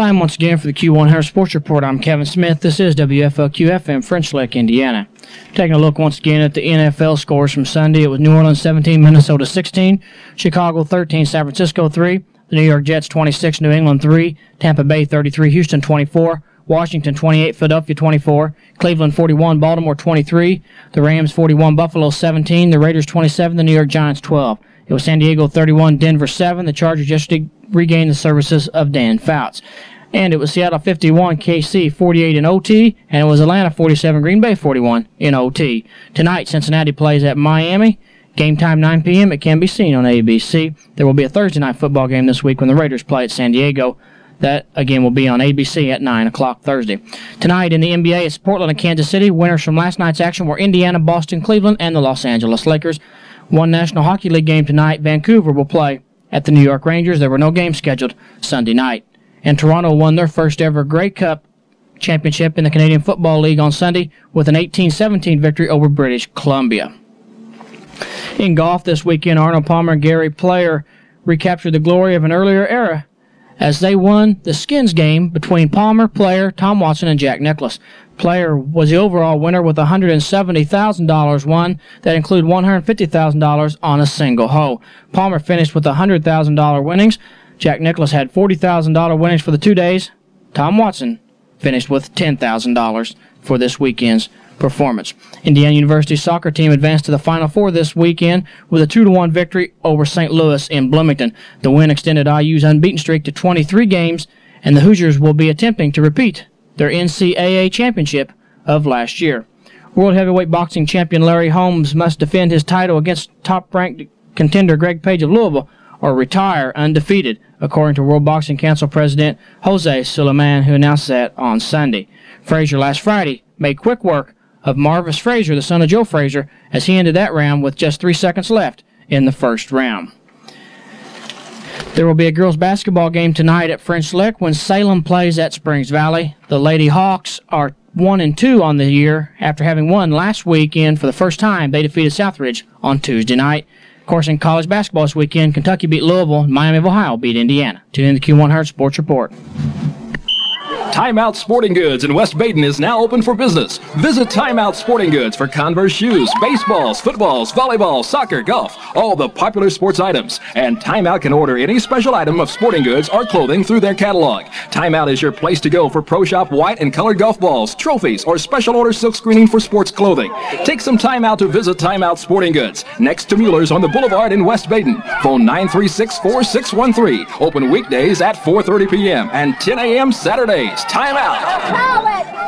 Time once again for the Q100 Sports Report. I'm Kevin Smith. This is WFLQ FM, French Lick, Indiana. Taking a look once again at the NFL scores from Sunday. It was New Orleans 17, Minnesota 16, Chicago 13, San Francisco 3, the New York Jets 26, New England 3, Tampa Bay 33, Houston 24, Washington 28, Philadelphia 24, Cleveland 41, Baltimore 23, the Rams 41, Buffalo 17, the Raiders 27, the New York Giants 12. It was San Diego 31, Denver 7. The Chargers yesterday regained the services of Dan Fouts. And it was Seattle 51, KC 48 in OT, and it was Atlanta 47, Green Bay 41 in OT. Tonight, Cincinnati plays at Miami. Game time 9 p.m. It can be seen on ABC. There will be a Thursday night football game this week when the Raiders play at San Diego. That again will be on ABC at 9 o'clock Thursday. Tonight in the NBA, it's Portland and Kansas City. Winners from last night's action were Indiana, Boston, Cleveland, and the Los Angeles Lakers. One National Hockey League game tonight. Vancouver will play at the New York Rangers. There were no games scheduled Sunday night. And Toronto won their first ever Grey Cup championship in the Canadian Football League on Sunday with an 18-17 victory over British Columbia. In golf this weekend, Arnold Palmer and Gary Player recaptured the glory of an earlier era as they won the skins game between Palmer, Player, Tom Watson, and Jack Nicklaus. Player was the overall winner with $170,000 won. That included $150,000 on a single hole. Palmer finished with $100,000 winnings. Jack Nicklaus had $40,000 winnings for the two days. Tom Watson finished with $10,000 for this weekend's performance. Indiana University soccer team advanced to the Final Four this weekend with a 2-1 victory over St. Louis in Bloomington. The win extended IU's unbeaten streak to 23 games, and the Hoosiers will be attempting to repeat their NCAA championship of last year. World heavyweight boxing champion Larry Holmes must defend his title against top-ranked contender Greg Page of Louisville or retire undefeated, according to World Boxing Council President Jose Sulaiman, who announced that on Sunday. Frazier last Friday made quick work of Marvis Frazier, the son of Joe Frazier, as he ended that round with just three seconds left in the first round. There will be a girls basketball game tonight at French Lick when Salem plays at Springs Valley. The Lady Hawks are one and two on the year after having won last weekend for the first time. They defeated Southridge on Tuesday night. Course, in college basketball this weekend, Kentucky beat Louisville, and Miami of Ohio beat Indiana. Tune in to Q100 Sports Report. Timeout Sporting Goods in West Baden is now open for business. Visit Timeout Sporting Goods for Converse shoes, baseballs, footballs, volleyball, soccer, golf, all the popular sports items. And Timeout can order any special item of sporting goods or clothing through their catalog. Timeout is your place to go for Pro Shop white and colored golf balls, trophies, or special order silk screening for sports clothing. Take some time out to visit Timeout Sporting Goods, next to Mueller's on the Boulevard in West Baden. Phone 936-4613. Open weekdays at 4.30 p.m. and 10 a.m. Saturdays. Time out.